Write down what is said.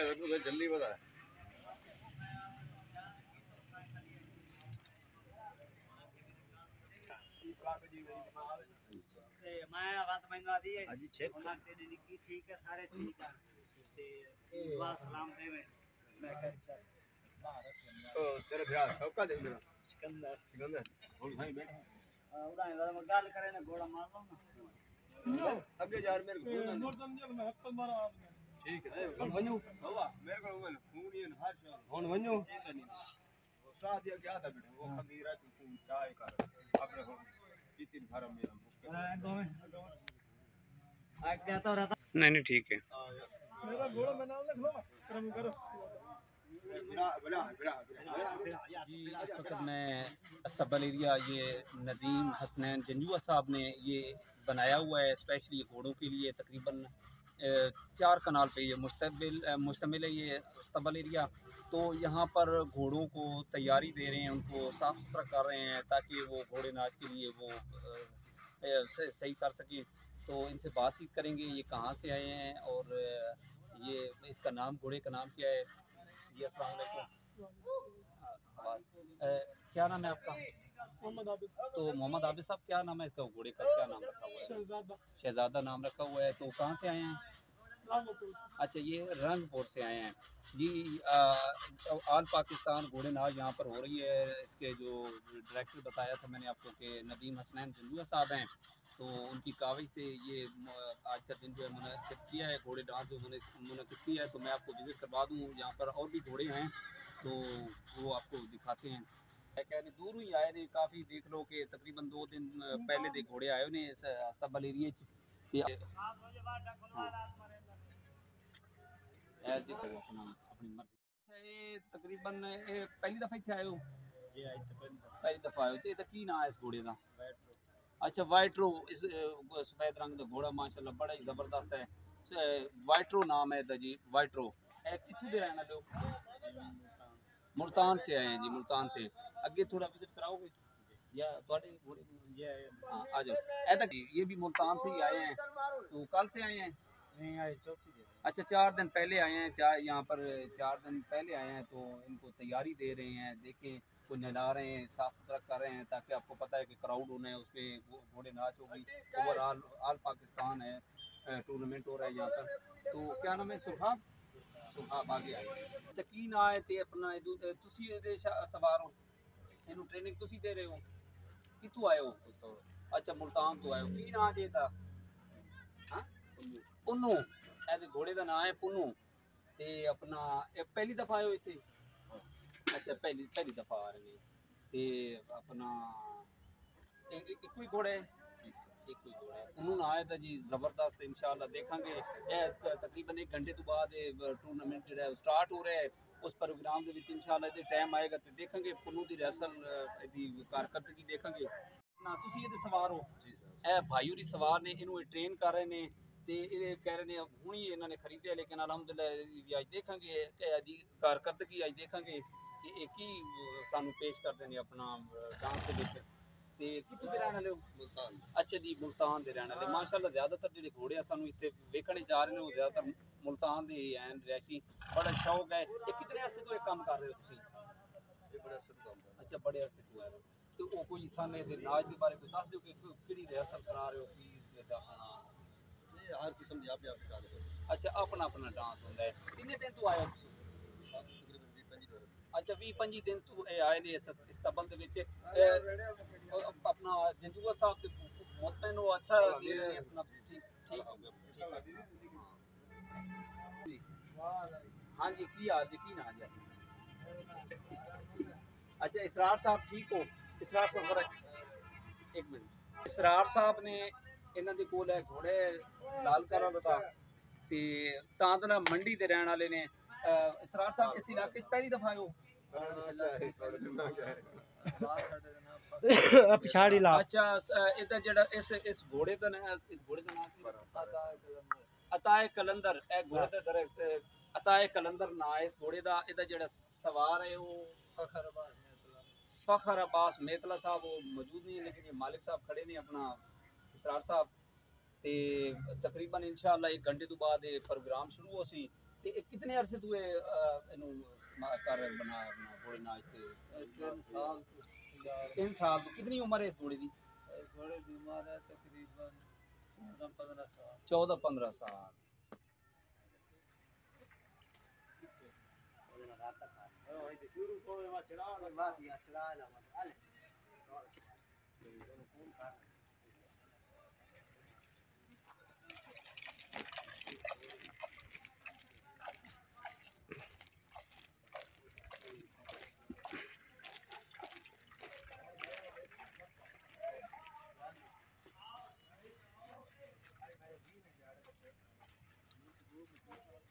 का रखो जल्दी बताए मैं करे। घोड़ा मार। लो ना अब ठीक है। बाबा मेरे को फ़ोन ये हर शाम क्या था बेटा? वो चाय कर। अपने को जितिन नहीं नहीं ठीक है। मेरा घोड़ा करो। जी इस वक्त मैं अस्तबल एरिया ये नदीम हसनैन जंजुआ साहब ने ये बनाया हुआ है स्पेशली घोड़ों के लिए तकरीबन चार कनाल पे ये मुश्तमिल अ, मुश्तमिल है ये अस्तबल एरिया। तो यहाँ पर घोड़ों को तैयारी दे रहे हैं उनको साफ़ सुथरा कर रहे हैं ताकि वो घोड़े नाच के लिए वो सही कर सकें। तो इनसे बातचीत करेंगे ये कहाँ से आए हैं और ये इसका नाम घोड़े का नाम क्या है? जी अस्सलाम वालेकुम। अ, क्या नाम है आपका? मोहम्मद आबिद। तो मोहम्मद आबिद साहब क्या नाम है इसका? घोड़े का क्या नाम रखा हुआ है? शहजादा। शहजादा नाम रखा हुआ है तो कहाँ से आए हैं? अच्छा ये रंगपुर से आए हैं। जी आल पाकिस्तान घोड़े नाच यहाँ पर हो रही है। इसके जो डायरेक्टर बताया था मैंने आपको कि नदीम हसनैन जंजुआ साहब हैं। तो उनकी कावज से ये आज का दिन जो है मुनद किया है। घोड़े डांस जो मुनद किया है तो मैं आपको विज़िट करवा दूँ। यहाँ पर और भी घोड़े हैं तो वो आपको दिखाते हैं। कह रही दूर ही आए ने काफ़ी देख लो कि तकरीबन दो दिन पहले दे घोड़े आए इस अस्तबल एरिए च ते ਇਹ ਦੇਖੋ ਆਪਣਾ ਆਪਣੀ ਮਰਜ਼ੀ ਅੱਛਾ ਇਹ ਤਕਰੀਬਨ ਇਹ ਪਹਿਲੀ ਦਫਾ ਇੱਥੇ ਆਏ ਹੋ जी आई तो पहले ਪਹਿਲੀ ਦਫਾ ਆਏ ਹੋ ਤੇ ਇਹਦਾ ਕੀ ਨਾਂ ਹੈ ਇਸ ਘੋੜੇ ਦਾ ਅੱਛਾ ਵਾਈਟਰੋ ਇਸ ਅਹ, ਸਫੈਦ ਰੰਗ ਦਾ ਘੋੜਾ ਮਾਸ਼ਾਅੱਲਾ ਬੜਾ ਹੀ ਜ਼ਬਰਦਸਤ ਹੈ ਸ- ਵਾਈਟਰੋ ਨਾਮ ਹੈ ਇਹਦਾ ਜੀ ਵਾਈਟਰੋ ਇਹ ਕਿੱਥੋਂ ਦੇ ਰਹਿਣ ਵਾਲੇ ਹੋ ਮੁਲਤਾਨ से आए हैं जी मुल्तान से आगे थोड़ा विजिट कराओगे या ਤੁਹਾਡੇ घोड़े जी आई हाँ आ जाओ ऐसा ये भी मुल्तान से ही आए हैं तो कल से आए हैं नहीं आई चौथी दिन अच्छा चार दिन पहले आए हैं चार यहाँ पर चार दिन पहले आए हैं तो इनको तैयारी दे रहे हैं देखें को नहला रहे हैं साफ सुथरा कर रहे हैं ताकि आपको पता है कि क्राउड होना है उस पर घोड़े नाच होगी ओवरऑल ऑल पाकिस्तान है टूर्नामेंट हो रहा है यहाँ पर तो क्या नाम है सुभाब सुभाब आगे आए अच्छा की ना है ते अपना ਇਹਦੂ- ਅਹ ਤੁਸੀਂ ਇਹਦੇ ਸ਼ਾ- ਸਵਾਰ ਹੋ ਇਹਨੂੰ ਟ੍ਰੇਨਿੰਗ ਤੁਸੀਂ ਦੇ ਰਹੇ ਹੋ ਕਿੱਥੋਂ ਆਏ ਹੋ ਅੱਛਾ ਮੁਲਤਾਨ ਤੋਂ ਆਏ ਹੋ ਕੀ ਨਾਂ ਜੇ ਇਹਦਾ ਹਾਂ ਪੁੰਨੂ। ਇਹਦੇ ਘੋੜੇ ਦਾ ਨਾਮ ਹੈ ਪੁੰਨੂ। ਤੇ ਆਪਣਾ ਇਹ ਪਹਿਲੀ ਦਫਾ ਹੋ ਇੱਥੇ? ਅੱਛਾ ਪਹਿਲੀ ਪਹਿਲੀ ਦਫਾ ਆ ਰਹੇ ਨੇ। ਤੇ ਆਪਣਾ ਇਹ- ਇਹ- ਇੱਕੋ ਹੀ ਘੋੜਾ ਹੈ? ਇੱਕੋ ਹੀ ਘੋੜਾ ਹੈ। ਉਹਨੂੰ ਨਾ ਆਇਆ ਤਾਂ ਜੀ ਜ਼ਬਰਦਸਤ ਇਨਸ਼ਾਅੱਲਾ ਦੇਖਾਂਗੇ। ਇਹ ਤਕਰੀਬਨ 1 ਘੰਟੇ ਤੋਂ ਬਾਅਦ ਇਹ ਟੂਰਨਾਮੈਂਟ ਜਿਹੜਾ ਸਟਾਰਟ ਹੋ ਰਿਹਾ ਹੈ। ਉਸ ਪ੍ਰੋਗਰਾਮ ਦੇ ਵਿੱਚ ਇਨਸ਼ਾਅੱਲਾ ਇਹਦੇ ਟਾਈਮ ਆਏਗਾ ਤੇ ਦੇਖਾਂਗੇ ਪੁੰਨੂ ਦੀ ਰੈਸਲ ਇਹਦੀ ਕਾਰਕਰਦਗੀ ਦੇਖਾਂਗੇ। ਨਾ ਤੁਸੀਂ ਇਹਦੇ ਸਵਾਰ ਹੋ। ਜੀ ਸਰ। ਇਹ ਭਾਈ ਹੋਰੀ ਸਵਾਰ ਨੇ ਇਹਨੂੰ ਟ੍ਰੇਨ ਕਰ ਰਹੇ ਨੇ। ਤੇ ਇਹ ਕਹਿ ਰਹੇ ਨੇ ਹੁਣੀ ਇਹਨਾਂ ਨੇ ਖਰੀਦਿਆ ਲੇਕਿਨ ਅਲਹਮਦੁਲਿਲਾ ਇਹਦੀ ਅੱਜ ਦੇਖਾਂਗੇ ਕਿ ਇਹਦੀ ਕਾਰਕਰਦਗੀ ਅੱਜ ਦੇਖਾਂਗੇ ਕਿ ਇਹ ਕੀ ਸਾਨੂੰ ਪੇਸ਼ ਕਰਦੇ ਨੇ ਆਪਣਾ ਡਾਂਸ ਦੇ ਵਿੱਚ। ਤੇ ਕਿੱਥੋਂ ਦੇ ਰਹਿਣ ਵਾਲੇ ਮੁਲਤਾਨ ਅੱਛਾ ਜੀ ਮੁਲਤਾਨ ਦੇ ਰਹਿਣ ਵਾਲੇ। ਮਾਸ਼ਾਅੱਲਾ ਜ਼ਿਆਦਾਤਰ ਜਿਹੜੇ ਘੋੜੇ ਆ ਸਾਨੂੰ ਇੱਥੇ ਵੇਖਣੇ ਜਾ ਰਹੇ ਨੇ ਉਹ ਜ਼ਿਆਦਾਤਰ ਮੁਲਤਾਨ ਦੇ ਹੀ ਐਨ ਰਿਆਸ਼ੀ ਬੜਾ ਸ਼ੌਕ ਹੈ। ਇਹ ਕਿਤਨੇ ਅਰਸੇ ਤੋਂ ਇਹ ਕੰਮ ਕਰ ਰਹੇ ਹੋ ਤੁਸੀਂ? ਇਹ ਬੜਾ ਸਤ ਕੰਮ ਹੈ ਅੱਛਾ ਬੜੇ ਅਰਸੇ ਤੋਂ ਆਏ ਹੋ। ਤੇ ਉਹ ਕੋਈ ਸਾਨੇ ਦੇ ਨਾਚ ਦੇ ਬਾਰੇ ਕੋਈ ਦੱਸ ਦਿਓ ਕਿ ਕਿ- ਕਿਹੜੀ ਰਿਹਰਸਲ ਕਰਾ ਰਹੇ ਹੋ ਕੀ ਇਹਦਾ ਆਪਣਾ ਇਹ ਹਰ ਕਿਸਮ ਦੀ ਆਪੇ ਆਪੇ ਕਾਲ ਹੈ ਅੱਛਾ ਆਪਣਾ ਆਪਣਾ ਡਾਂਸ ਹੁੰਦਾ ਹੈ ਕਿੰਨੇ ਦਿਨ ਤੋਂ ਆਏ ਹੋ ਤੁਸੀਂ ਤਕਰੀਬਨ 20 25 ਦਿਨ ਅੱਛਾ 20 25 ਦਿਨ ਤੋਂ ਇਹ ਆਏ ਨੇ ਇਸ ਇਸਤਬਲ ਦੇ ਵਿੱਚ ਇਹ, ਉਹ ਆਪਣਾ ਜੰਜੂਆ ਸਾਹਿਬ ਦੇ ਮੁਤਮਨ ਉਹ ਅੱਛਾ ਦੇ ਰਹੇ ਨੇ ਆਪਣਾ ਠੀਕ ਠੀਕ ਠੀਕ ਹਾਂਜੀ ਕੀ ਹਾਲ ਜੀ ਕੀ ਨਾਂ ਜੀ ਆਪਣਾ? ਅੱਛਾ ਇਸਰਾਰ ਸਾਹਿਬ ਠੀਕ ਹੋ ਇਸਰਾਰ ਸਾਹਿਬ ਜ਼ਰਾ ਇੱਕ ਮਿੰਟ ਇਸਰਾਰ ਸਾਹਿਬ ਨੇ ਇਹਨਾਂ ਦੇ ਕੋਲ ਹੈ ਘੋੜੇ ਲਾਲ ਕਾਰਾਂ ਦਾ ਤੇ ਤਾਂ ਦਾ ਮੰਡੀ ਦੇ ਰਹਿਣ ਵਾਲੇ ਨੇ। ਇਸਰਾਰ ਸਾਹਿਬ ਇਸ ਇਲਾਕੇ 'ਚ ਪਹਿਲੀ ਦਫਾ ਆਇਓ। ਪਿਛਾੜੀ ਲਾ। ਅੱਛਾ ਇਹਦਾ ਜਿਹੜਾ ਇਸ ਇਸ ਘੋੜੇ ਦਾ ਨਾਮ ਇਸ ਘੋੜੇ ਦਾ ਨਾਮ ਅਤਾਏ ਕਲੰਦਰ। ਇਹ ਘੋੜੇ ਦਾ ਦਰਖਤ ਅਤਾਏ ਕਲੰਦਰ ਨਾਂ ਇਸ ਘੋੜੇ ਦਾ। ਇਹਦਾ ਜਿਹੜਾ ਸਵਾਰ ਹੈ ਉਹ ਫਖਰ ਅਬਾਸ ਮੇਤਲਾ। ਸਾਹਿਬ ਉਹ ਮੌਜੂਦ ਨਹੀਂ ਲੇਕਿਨ ਇਹ ਮਾਲਿਕ ਸਾਹਿਬ ਖੜੇ ਨੇ ਆਪਣਾ। ਇਸਰਾਰ ਸਾਹਿਬ ਤੇ ਤਕਰੀਬਨ ਇਨਸ਼ਾਅੱਲਾ ਇੱਕ ਘੰਟੇ ਤੋਂ ਬਾਅਦ ਇਹ ਪ੍ਰੋਗਰਾਮ ਸ਼ੁਰੂ ਹੋ ਸੀ। ਤੇ ਇਹ ਕਿੰਨੇ ਅਰਸੇ ਤੋਂ ਇਹ ਇਹਨੂੰ ਕਰ ਬਣਾ ਬਣਾ ਘੋੜੇ ਨਾਚ ਤੇ ਤਿੰਨ ਸਾਲ ਤਿੰਨ ਸਾਲ ਤੋਂ। ਕਿੰਨੀ ਉਮਰ ਹੈ ਇਸ ਘੋੜੇ ਦੀ? ਥੋੜੇ ਬਿਮਾਰ ਹੈ ਤਕਰੀਬਨ 15 ਸਾਲ। 14 15 ਸਾਲ। ਸ਼ੁਰੂ ਤੋਂ ਮੈਂ ਚੜਾ ਬਾਤ ਯਾ ਚਲਾ। ਲਾ ਹਾਲੇ room.